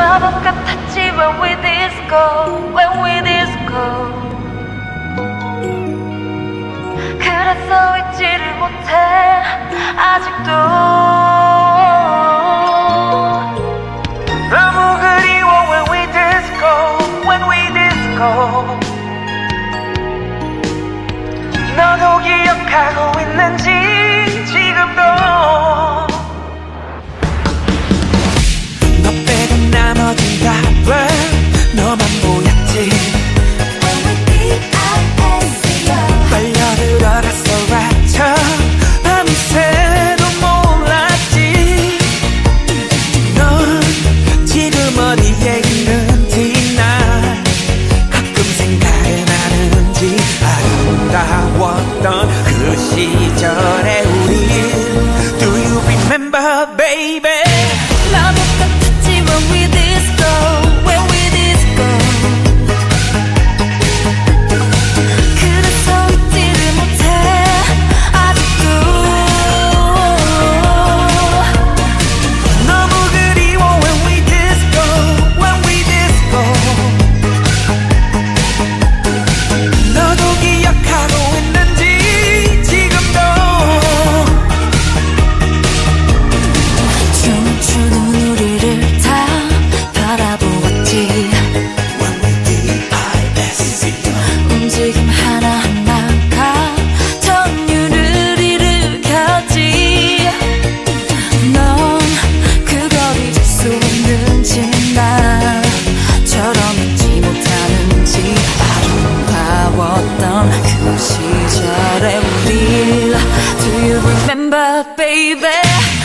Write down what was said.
마법 같았지 when we disco when we disco 그래서 잊지를 못해 아직도 너무 그리워 when we disco when we disco 너도 기억하고 시절의 우릴 Do you remember baby?